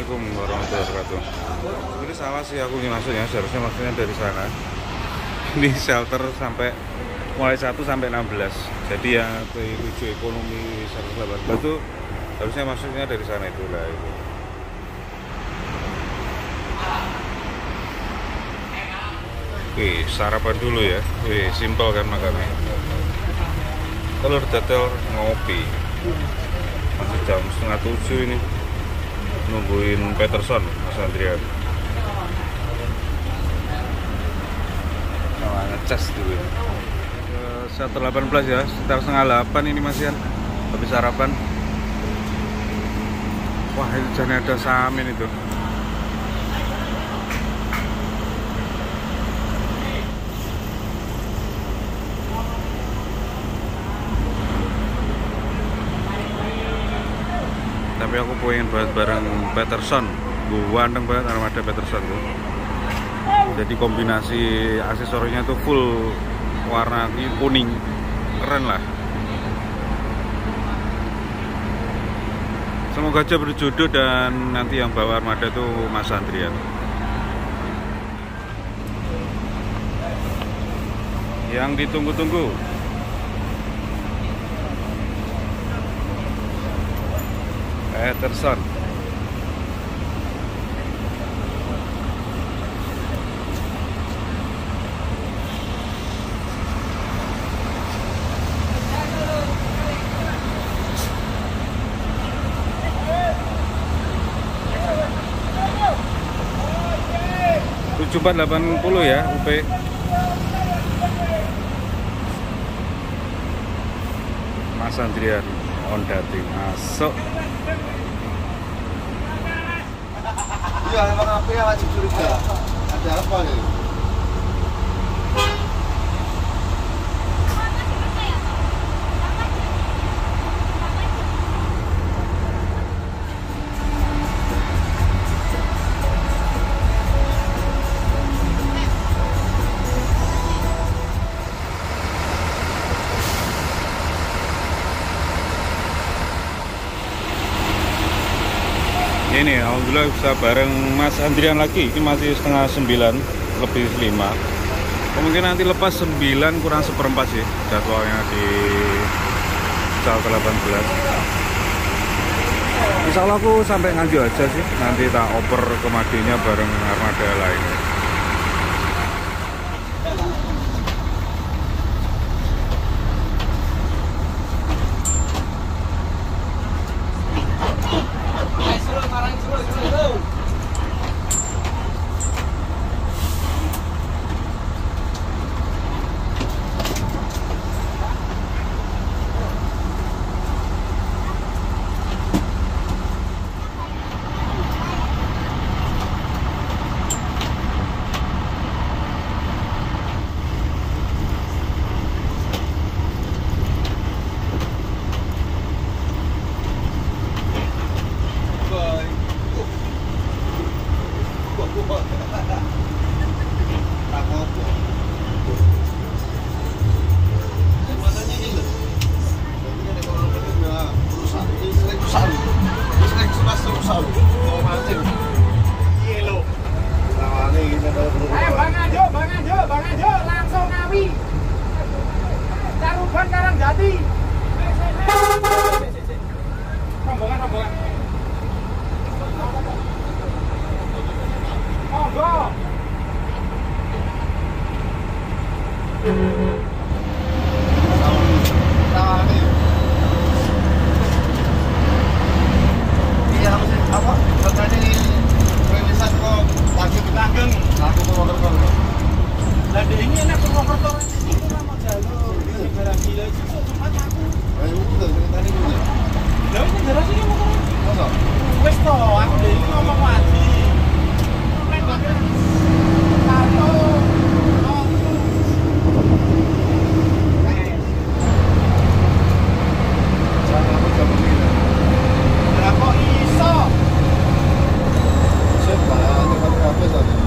Assalamualaikum warahmatullahi wabarakatuh. Ini salah sih aku nih maksudnya, seharusnya maksudnya dari sana. Ini shelter sampai mulai 1 sampai 16. Jadi yang tujuh ekonomi 118 itu harusnya maksudnya dari sana itu lah itu. Oke, sarapan dulu ya. Wih, simpel kan makannya. Telur dadar ngopi. Masih jam setengah tujuh ini. Nungguin Peterson, Mas Andrian. Nah, ngecas dulu. Satu 18 ya, sekitar setengah 8 ini Mas Ian. Habis sarapan. Wah, itu jane ada samin itu. Tapi aku pengen banget bareng Peterson. Gue ganteng banget armada Peterson tuh jadi kombinasi aksesorinya tuh full warna kuning keren lah. Semoga aja berjodoh dan nanti yang bawa armada tuh Mas Andrian. Yang ditunggu-tunggu Peterson. delapan puluh ya UP Mas Andrian on dating masuk Iya, emang apa ya wajib curiga? Ada apa nih? Alhamdulillah bisa bareng Mas Andrian lagi. Ini masih setengah sembilan lebih lima. Kemungkinan nanti lepas sembilan kurang seperempat sih jadwalnya di Cal 18 Insya Allah aku sampai nganjuk aja sih. Nanti tak oper ke Madinya bareng armada lain Lah ini enak Purwokerto ini cuma aku. Ayo ini mau Berapa iso? Sebab ada berapa saja.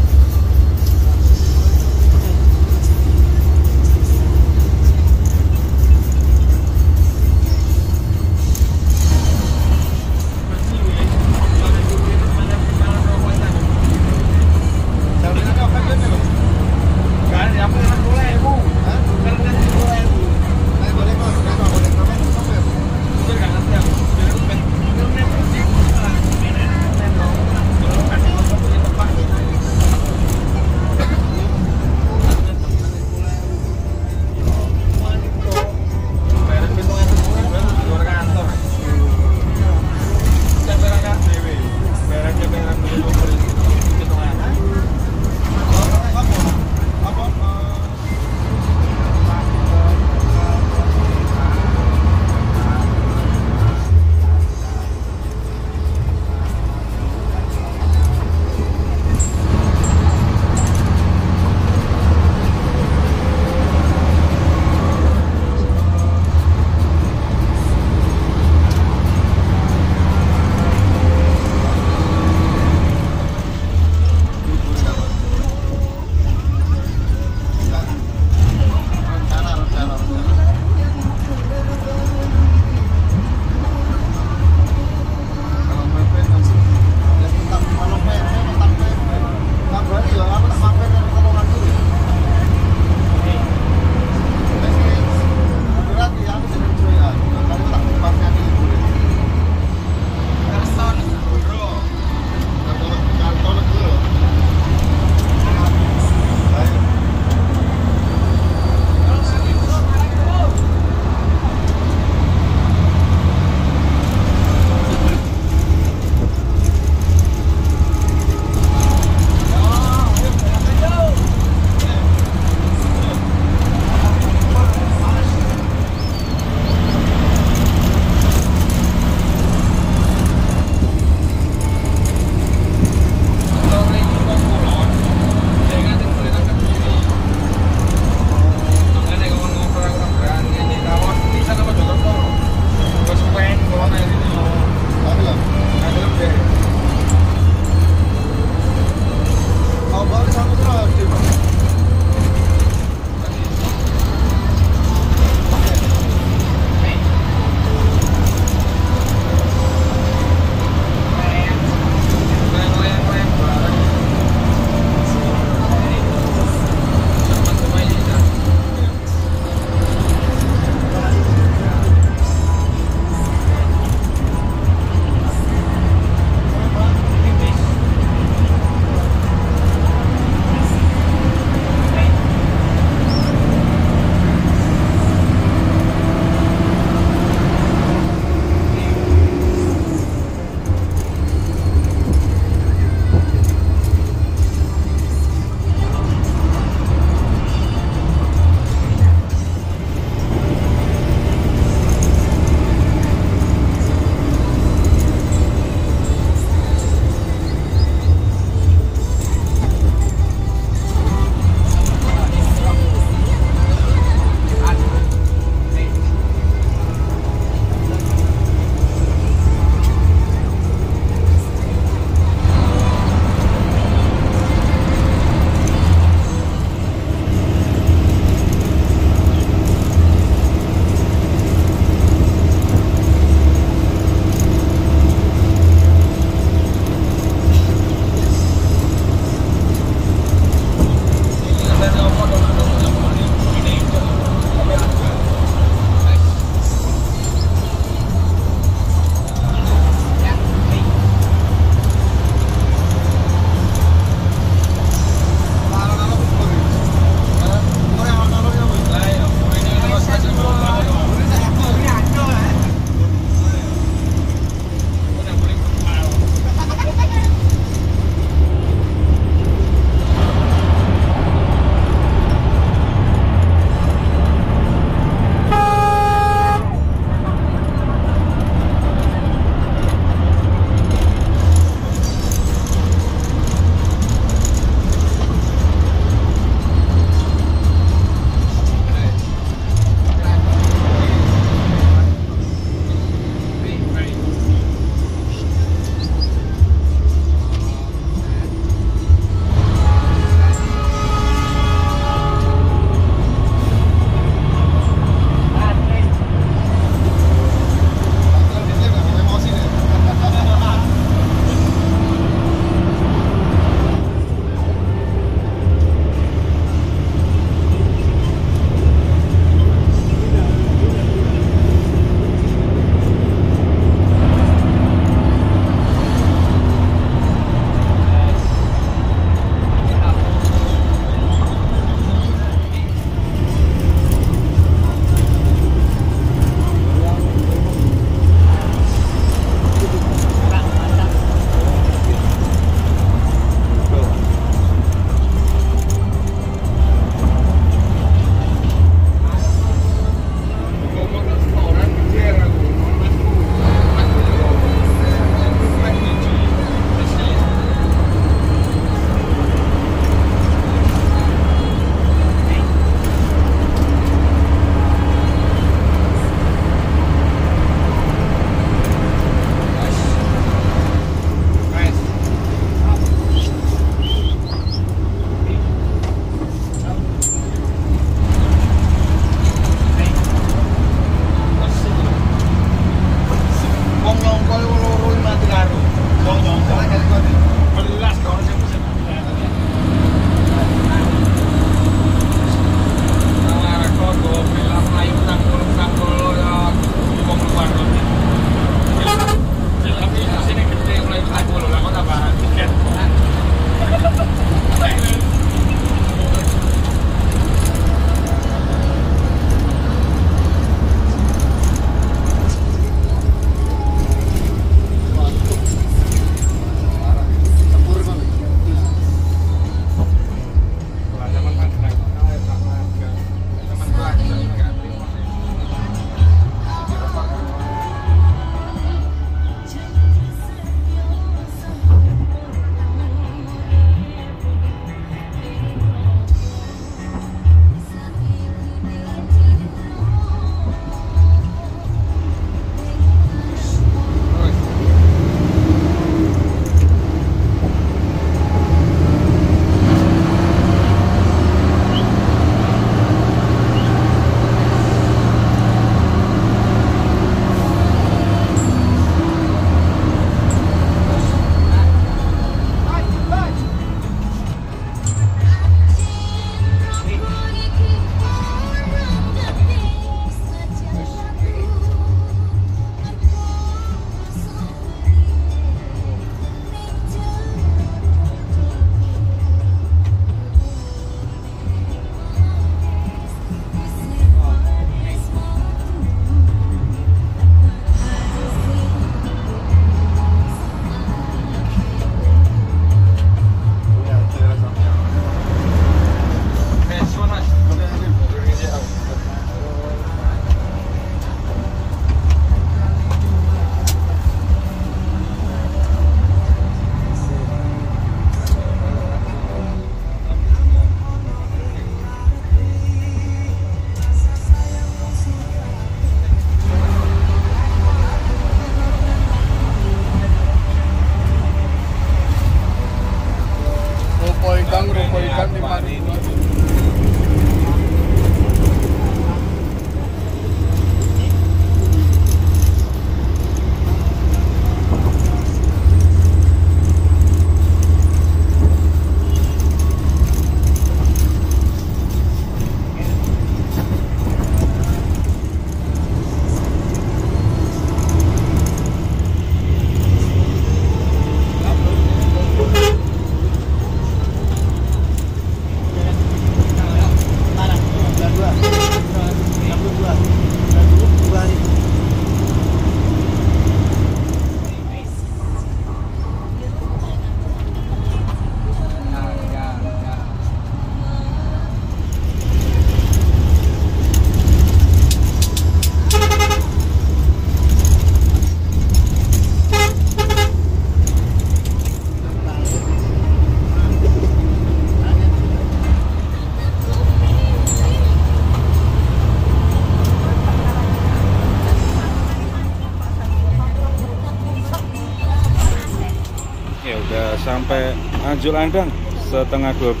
Ya udah sampai Anjul Andang setengah 12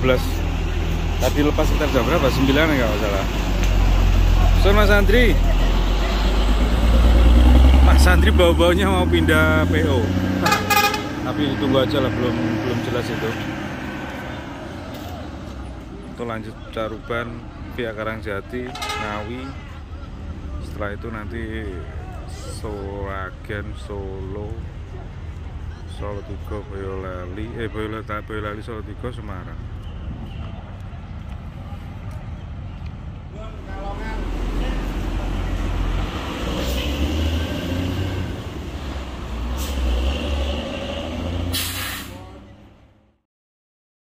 Tadi lepas sekitar jam berapa? 9 ya kalau salah. So Mas Andri. Mas Andri bau-baunya mau pindah PO Tapi tunggu aja lah belum belum jelas itu. Itu lanjut Caruban via Karangjati Ngawi. Setelah itu nanti Solagen Solo soal tiga boyolali eh boyolali boyolali soal tiga Semarang